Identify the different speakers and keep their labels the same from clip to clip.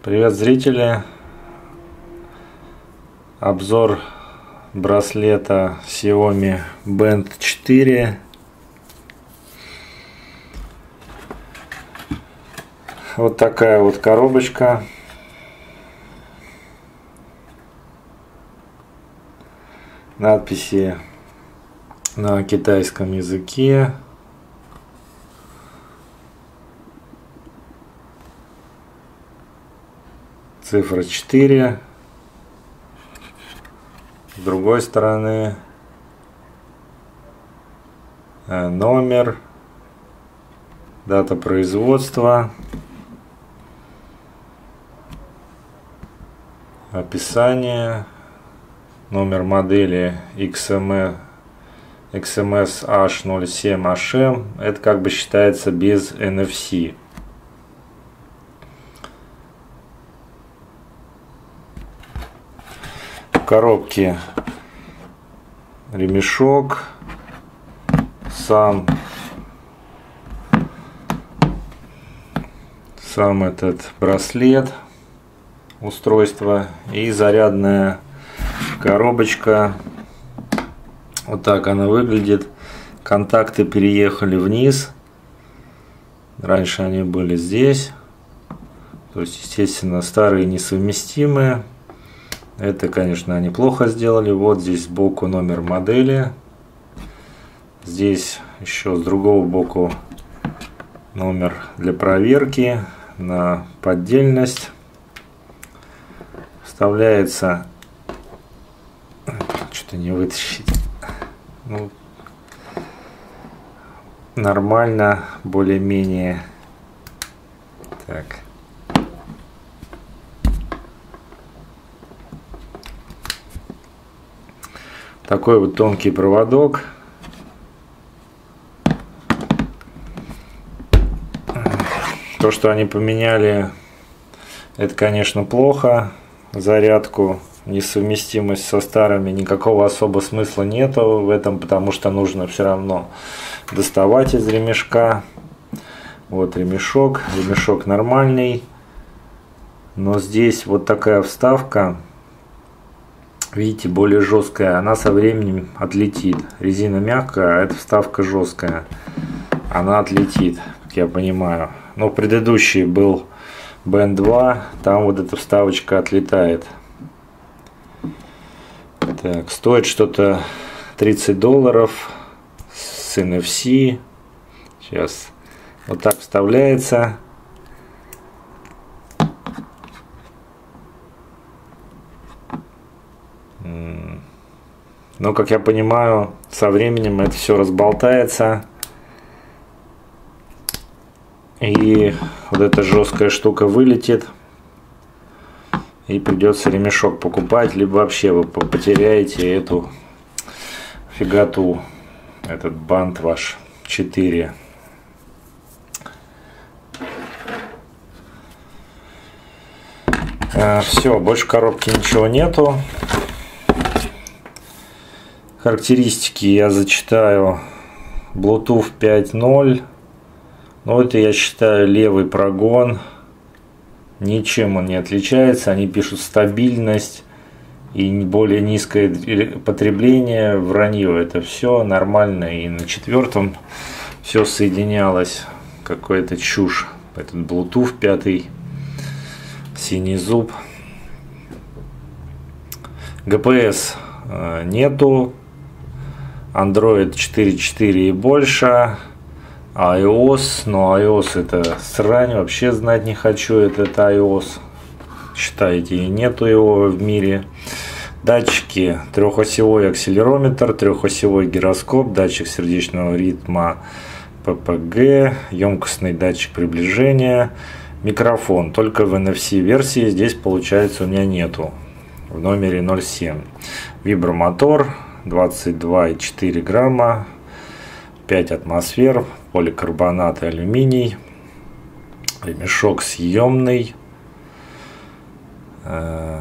Speaker 1: Привет, зрители! Обзор браслета Xiaomi Band 4. Вот такая вот коробочка. Надписи на китайском языке. Цифра 4 с другой стороны э, номер дата производства описание номер модели XM, XMS H07HM это как бы считается без NFC коробке ремешок, сам сам этот браслет, устройство и зарядная коробочка. Вот так она выглядит. Контакты переехали вниз. Раньше они были здесь. То есть, естественно, старые несовместимые. Это, конечно, они плохо сделали. Вот здесь сбоку номер модели. Здесь еще с другого боку номер для проверки на поддельность. Вставляется... Что-то не вытащить. Ну, нормально, более-менее. Так. Такой вот тонкий проводок. То, что они поменяли, это, конечно, плохо. Зарядку, несовместимость со старыми, никакого особого смысла нету в этом, потому что нужно все равно доставать из ремешка. Вот ремешок, ремешок нормальный. Но здесь вот такая вставка видите, более жесткая, она со временем отлетит. Резина мягкая, а эта вставка жесткая. Она отлетит, как я понимаю. Но предыдущий был Band 2, там вот эта вставочка отлетает. Так, стоит что-то 30 долларов с NFC. Сейчас вот так вставляется. Но, как я понимаю, со временем это все разболтается. И вот эта жесткая штука вылетит. И придется ремешок покупать, либо вообще вы потеряете эту фигату, этот бант ваш 4. А, все, больше коробки ничего нету. Характеристики я зачитаю. Bluetooth 5.0. Ну, это я считаю левый прогон. Ничем он не отличается. Они пишут стабильность и более низкое потребление. Вранье это все нормально. И на четвертом все соединялось. Какая-то чушь. Этот Bluetooth 5. Синий зуб. GPS э, нету Android 4.4 и больше, iOS, но iOS это срань, вообще знать не хочу, это, это iOS, считаете, и нету его в мире. Датчики, трехосевой акселерометр, трехосевой гироскоп, датчик сердечного ритма ППГ, емкостный датчик приближения, микрофон. Только в NFC версии здесь получается у меня нету в номере 07. Вибромотор, 22,4 грамма, 5 атмосфер, поликарбонат и алюминий, ремешок съемный, э,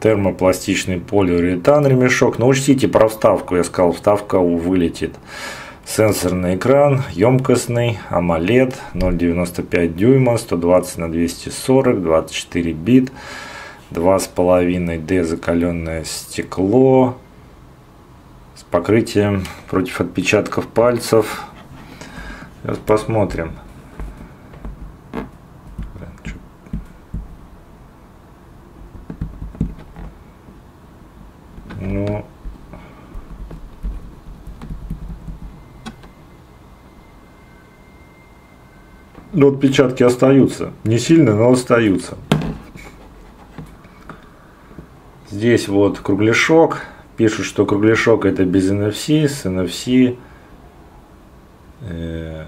Speaker 1: термопластичный полиуретан ремешок. Но учтите про вставку, я сказал, вставка вылетит. Сенсорный экран, емкостный, AMOLED, 0,95 дюйма, 120 на 240, 24 бит, 2,5D закаленное стекло с покрытием против отпечатков пальцев. Сейчас посмотрим. Ну, Но ну, отпечатки остаются. Не сильно, но остаются. Здесь вот кругляшок. Пишут, что кругляшок это без NFC, с NFC э,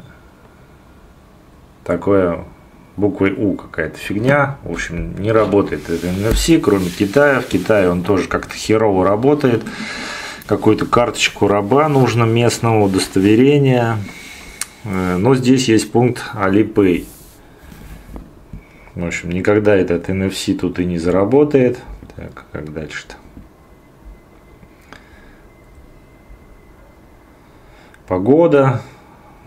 Speaker 1: такое буквой У какая-то фигня. В общем, не работает это NFC, кроме Китая. В Китае он тоже как-то херово работает. Какую-то карточку раба нужно местного удостоверения. Э, но здесь есть пункт Alipay. В общем, никогда этот NFC тут и не заработает. Так, как дальше-то? Погода,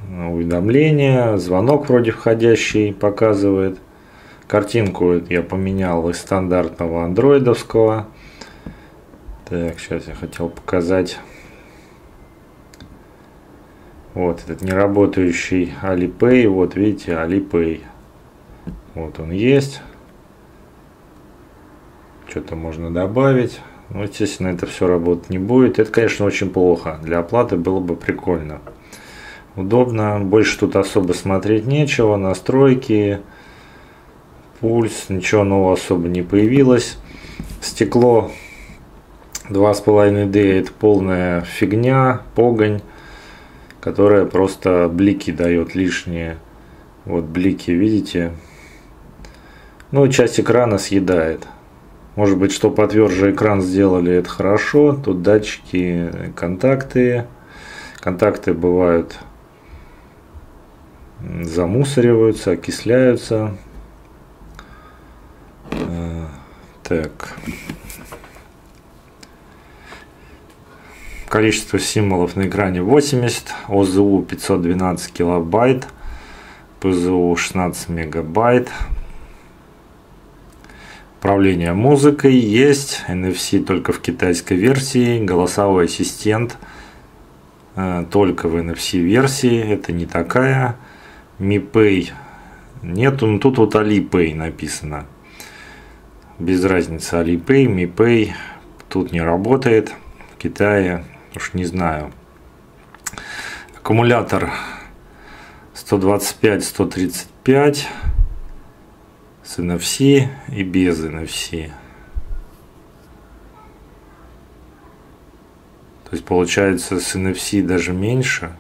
Speaker 1: уведомления, звонок вроде входящий показывает. Картинку я поменял из стандартного андроидовского. Так, сейчас я хотел показать вот этот неработающий Alipay. Вот видите, Alipay. Вот он есть. Что-то можно добавить. Ну, естественно, это все работать не будет. Это, конечно, очень плохо. Для оплаты было бы прикольно. Удобно. Больше тут особо смотреть нечего. Настройки, пульс. Ничего нового особо не появилось. Стекло 2,5D это полная фигня, погонь которая просто блики дает лишние. Вот блики, видите? Ну, часть экрана съедает. Может быть, что потверже экран сделали, это хорошо. Тут датчики, контакты. Контакты бывают замусориваются, окисляются. Э, так. Количество символов на экране 80, ОЗУ 512 килобайт, ПЗУ 16 мегабайт. Управление музыкой есть, NFC только в китайской версии, голосовой ассистент э, только в NFC версии, это не такая. Mi Pay нету, но тут вот Alipay написано. Без разницы Alipay, Mi Pay тут не работает. В Китае Уж не знаю. Аккумулятор 125-135 с NFC и без NFC. То есть получается с NFC даже меньше.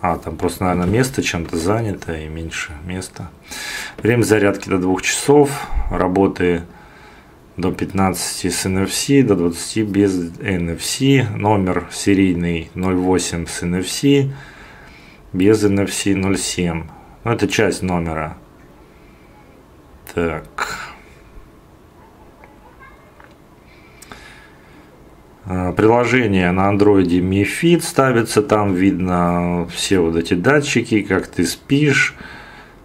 Speaker 1: А, там просто, наверное, место чем-то занято и меньше места. Время зарядки до 2 часов. Работы до 15 с NFC, до 20 без NFC, номер серийный 08 с NFC, без NFC 07. Ну, это часть номера. Так. А, приложение на андроиде Mi Fit ставится, там видно все вот эти датчики, как ты спишь,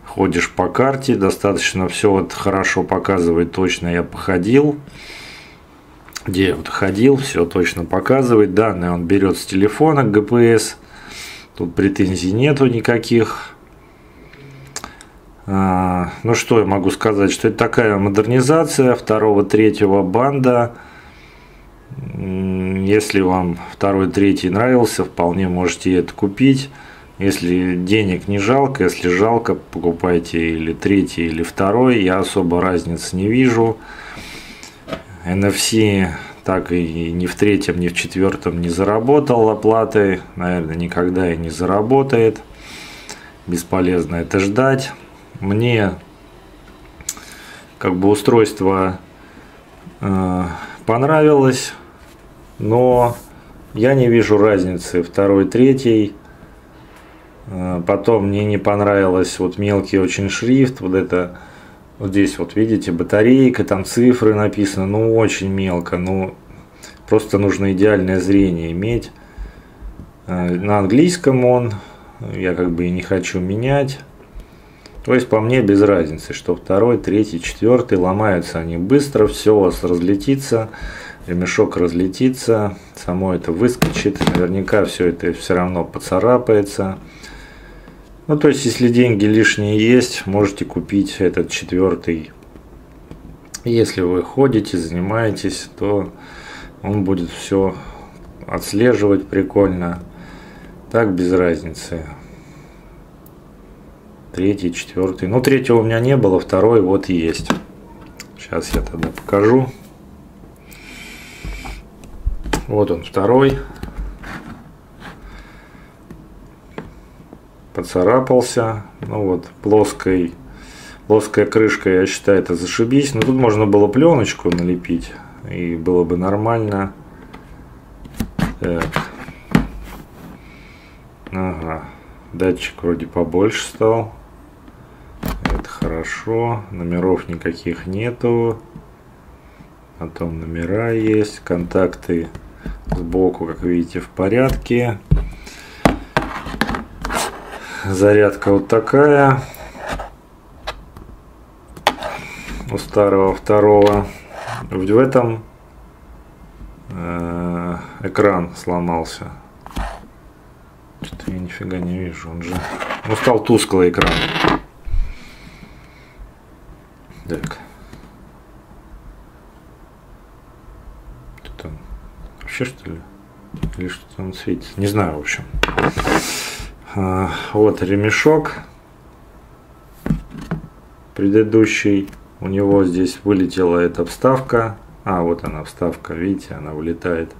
Speaker 1: ходишь по карте, достаточно все вот хорошо показывает, точно я походил. Где я вот ходил, все точно показывает. Данные он берет с телефона GPS. Тут претензий нету никаких. А, ну что я могу сказать, что это такая модернизация второго, третьего банда. Если вам второй, третий нравился, вполне можете это купить. Если денег не жалко, если жалко, покупайте или третий, или второй. Я особо разницы не вижу. NFC так и ни в третьем, ни в четвертом не заработал оплаты. Наверное, никогда и не заработает. Бесполезно это ждать. Мне как бы устройство э, понравилось, но я не вижу разницы второй, третий Э, потом мне не понравилось вот мелкий очень шрифт, вот это вот здесь вот видите батарейка, там цифры написаны, ну очень мелко, ну просто нужно идеальное зрение иметь. Э, на английском он, я как бы и не хочу менять. То есть по мне без разницы, что второй, третий, четвертый, ломаются они быстро, все у вас разлетится, ремешок разлетится, само это выскочит, наверняка все это все равно поцарапается. Ну, то есть, если деньги лишние есть, можете купить этот четвертый. Если вы ходите, занимаетесь, то он будет все отслеживать прикольно. Так без разницы. Третий, четвертый. Ну, третьего у меня не было, второй вот есть. Сейчас я тогда покажу. Вот он, второй. Поцарапался. Ну вот, плоской, плоская крышка, я считаю, это зашибись. Но тут можно было пленочку налепить. И было бы нормально. Так. Ага. Датчик вроде побольше стал. Хорошо. Номеров никаких нету. Потом номера есть. Контакты сбоку, как видите, в порядке. Зарядка вот такая. У старого второго. В этом э, экран сломался. Что-то я нифига не вижу. Он же... Ну, стал тусклый экран. Так. Что там? Вообще что ли? Или что там светится? Не знаю, в общем. А, вот ремешок. Предыдущий. У него здесь вылетела эта вставка. А, вот она вставка, видите, она вылетает.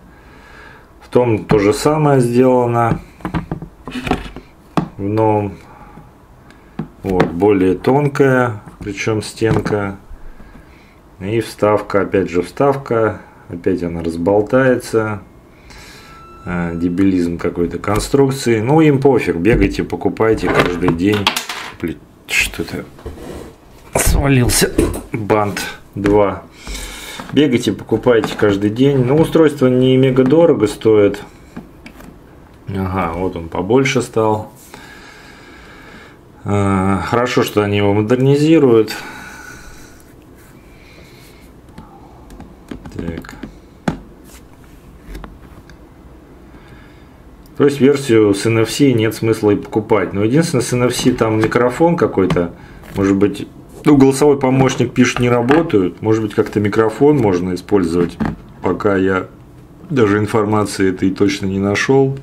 Speaker 1: В том то же самое сделано. В новом. Вот, более тонкая, причем стенка. И вставка, опять же вставка, опять она разболтается. А, дебилизм какой-то конструкции. Ну, им пофиг, бегайте, покупайте каждый день. Блин, что-то свалился бант 2. Бегайте, покупайте каждый день. Ну, устройство не мега дорого стоит. Ага, вот он побольше стал. А, хорошо, что они его модернизируют. Так. То есть версию с NFC нет смысла и покупать. Но единственное, с NFC там микрофон какой-то, может быть, ну, голосовой помощник пишет не работают. Может быть, как-то микрофон можно использовать, пока я даже информации этой точно не нашел.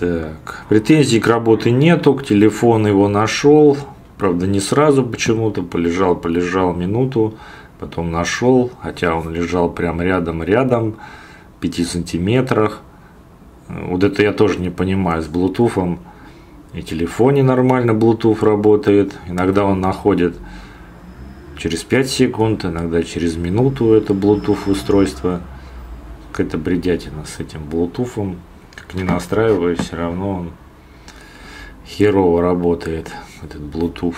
Speaker 1: Так, претензий к работе нету, к телефону его нашел, правда не сразу почему-то, полежал, полежал минуту, потом нашел, хотя он лежал прям рядом-рядом, 5 сантиметрах. Вот это я тоже не понимаю, с Bluetooth и телефоне нормально Bluetooth работает, иногда он находит через 5 секунд, иногда через минуту это Bluetooth устройство. Какая-то бредятина с этим Bluetooth как не настраиваю, все равно он херово работает, этот Bluetooth.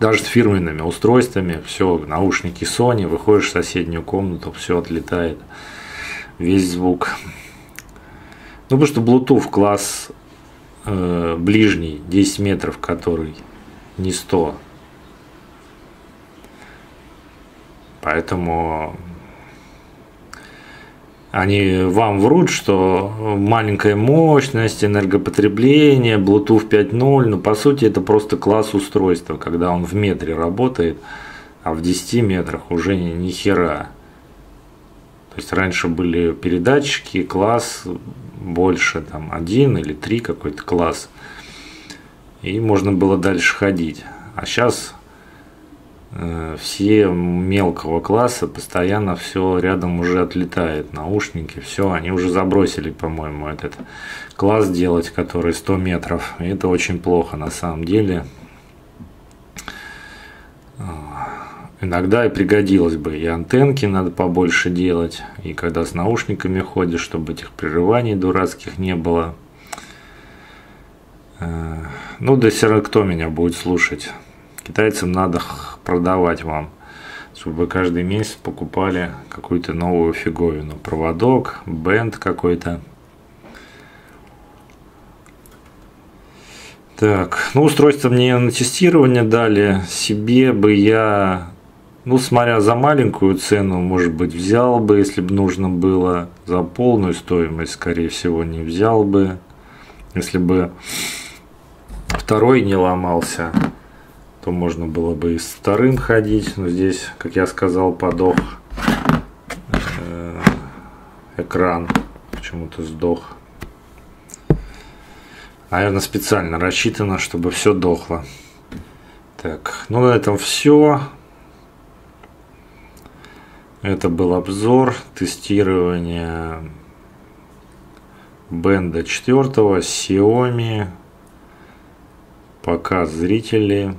Speaker 1: Даже с фирменными устройствами, все, наушники Sony, выходишь в соседнюю комнату, все отлетает, весь звук. Ну, потому что Bluetooth класс э, ближний, 10 метров, который не 100. Поэтому они вам врут, что маленькая мощность, энергопотребление, Bluetooth 5.0, но по сути это просто класс устройства, когда он в метре работает, а в 10 метрах уже ни, хера. То есть раньше были передатчики, класс больше, там один или три какой-то класс, и можно было дальше ходить. А сейчас все мелкого класса постоянно все рядом уже отлетает, наушники, все, они уже забросили, по-моему, этот класс делать, который 100 метров. И это очень плохо на самом деле. Э, иногда и пригодилось бы, и антенки надо побольше делать, и когда с наушниками ходишь, чтобы этих прерываний дурацких не было. Э, ну, да все равно кто меня будет слушать? Китайцам надо продавать вам. чтобы вы каждый месяц покупали какую-то новую фиговину. Проводок, бенд какой-то. Так, ну устройство мне на тестирование дали. Себе бы я, ну смотря за маленькую цену, может быть, взял бы, если бы нужно было. За полную стоимость, скорее всего, не взял бы. Если бы второй не ломался, то можно было бы и вторым ходить. Но здесь, как я сказал, подох э, экран. Почему-то сдох. Наверное, специально рассчитано, чтобы все дохло. Так, ну на этом все. Это был обзор тестирования бенда 4 Xiaomi. Показ зрителей.